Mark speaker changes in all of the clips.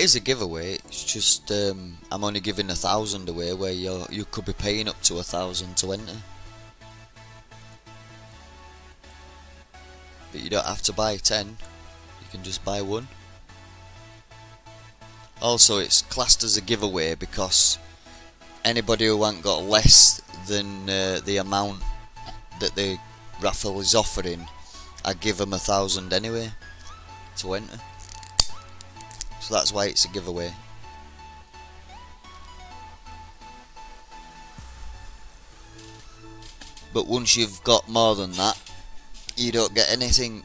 Speaker 1: Is a giveaway. It's just um, I'm only giving a thousand away, where you you could be paying up to a thousand to enter. But you don't have to buy ten. You can just buy one. Also, it's classed as a giveaway because anybody who hasn't got less than uh, the amount that the raffle is offering, I give them a thousand anyway to enter. That's why it's a giveaway. But once you've got more than that, you don't get anything.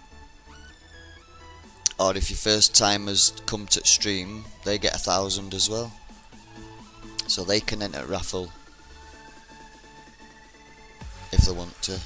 Speaker 1: Or if your first timers come to stream, they get a thousand as well. So they can enter raffle if they want to.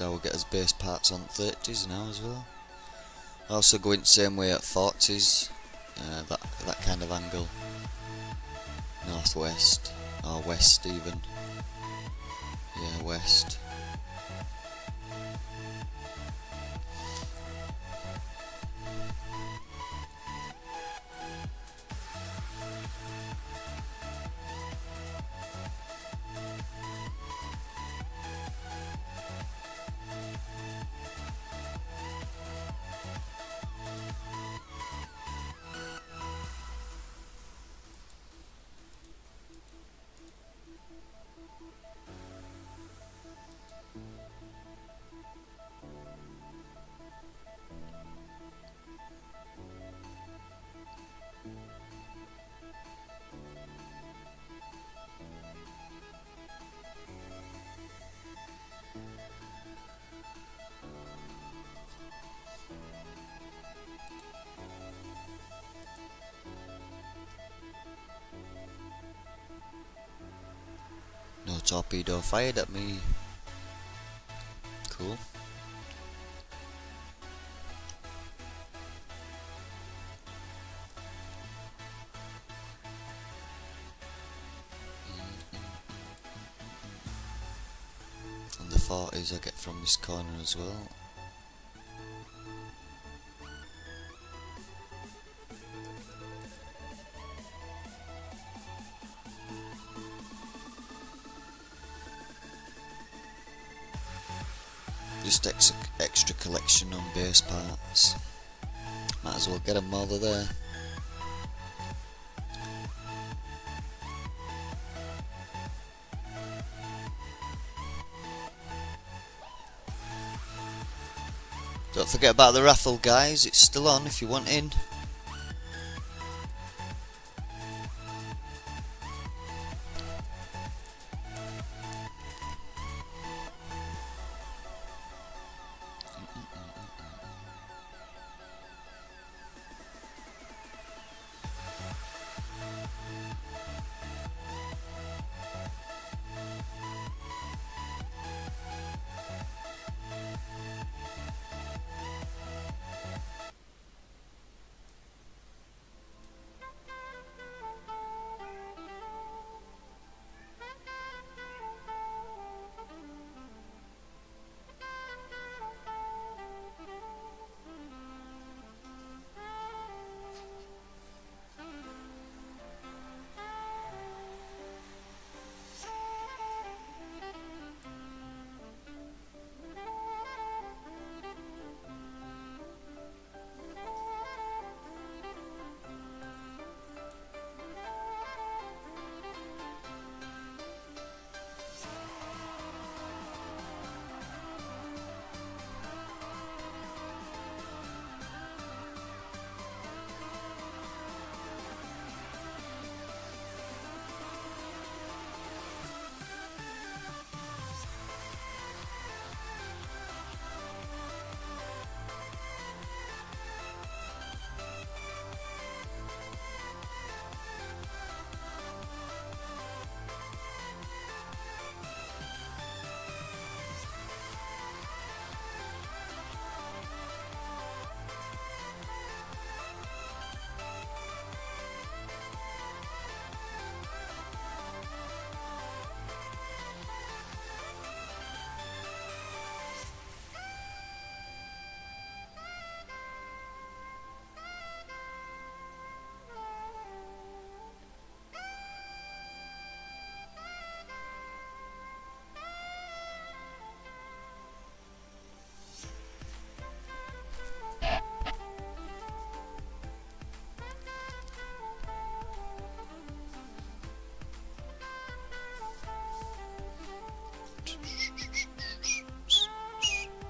Speaker 1: And we'll get us base parts on 30s now as well. Also going the same way at 40s, uh, that, that kind of angle. Northwest, or west even. Yeah, west. Torpedo fired at me. Cool. And the 40s I get from this corner as well. Just extra, extra collection on base parts. Might as well get them while they're there. Don't forget about the raffle guys, it's still on if you want in.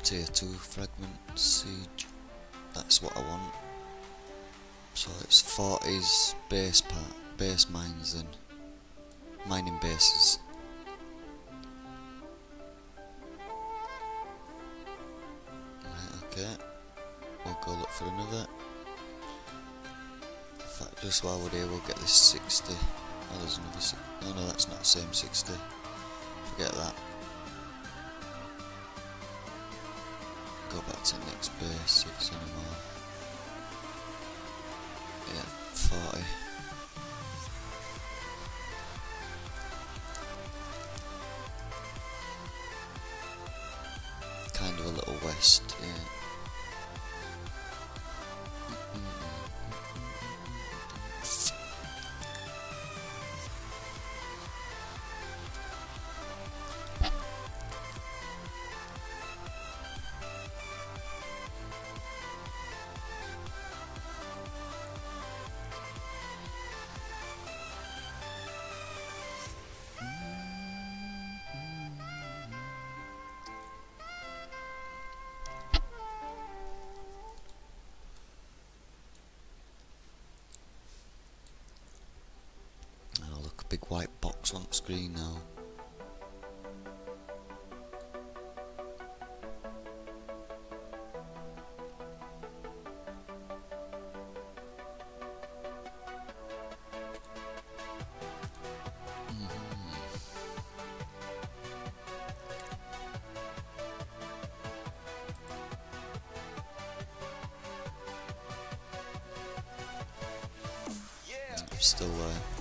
Speaker 1: Tier 2 fragment siege. That's what I want. So it's 40s base part, base mines and Mining bases. Right, okay. We'll go look for another. In fact, just while we're here, we'll get this 60. Oh, there's another. Si no, no, that's not the same 60. Forget that. Go back to the next base, see if there's any more. Yeah, 40. Kind of a little west, yeah. Big white box on the screen now. I'm still there.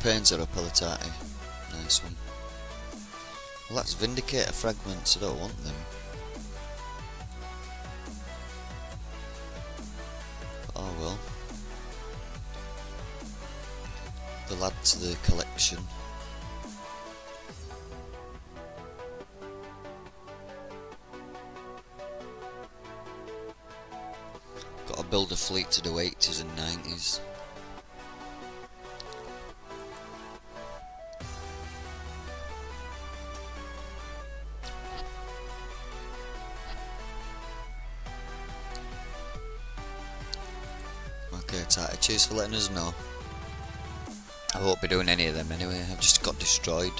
Speaker 1: Campaigns are up Palatati. Nice one. Well, that's Vindicator fragments. I don't want them. Oh well. They'll add to the collection. Got to build a fleet to do 80s and 90s. Cheers for letting us know. I won't be doing any of them anyway, I've just got destroyed.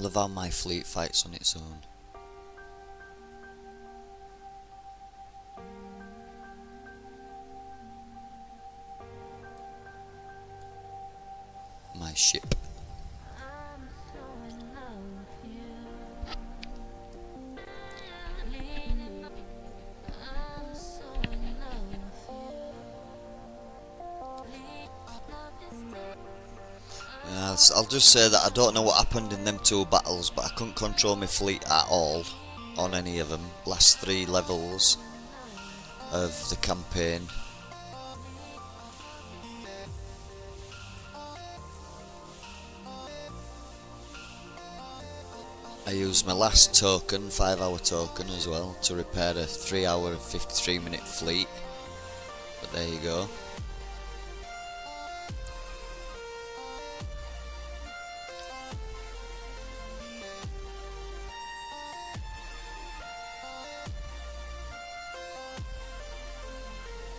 Speaker 1: Laval my fleet fights on its own. My ship. I'll just say that I don't know what happened in them two battles, but I couldn't control my fleet at all on any of them. Last three levels of the campaign. I used my last token, 5 hour token as well, to repair a 3 hour and 53 minute fleet. But there you go.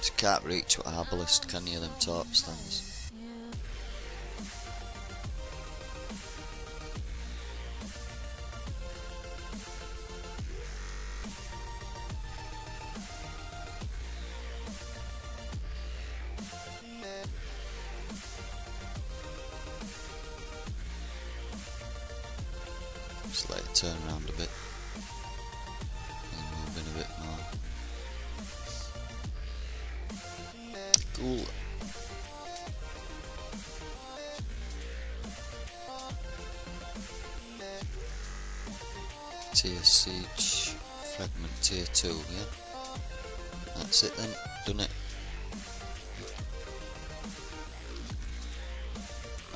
Speaker 1: Just can't reach what Arbalest can you, them top stands. Just let it turn around a bit. Cool. Tier Siege Fragment Tier 2, yeah? That's it then, done it.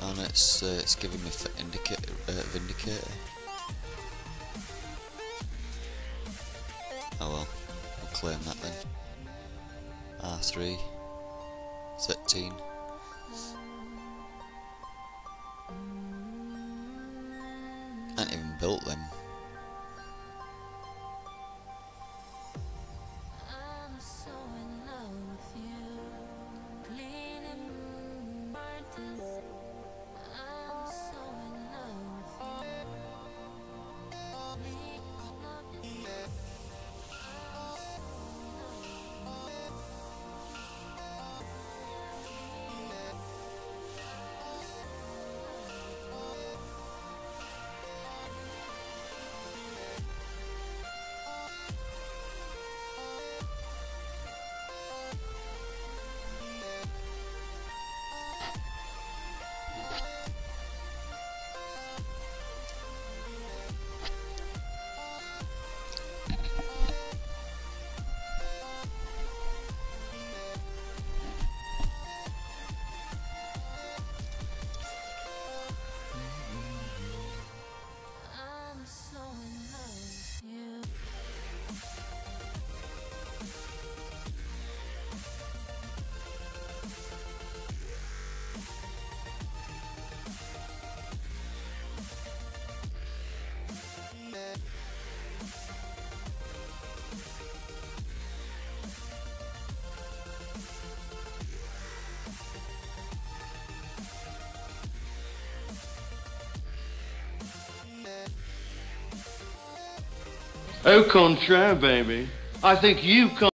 Speaker 1: And it's uh, it's giving me indicator, uh, Vindicator. Oh well, I'll claim that then. R3, 13. I ain't even built them.
Speaker 2: Oh, Au contraire, baby. I think you come.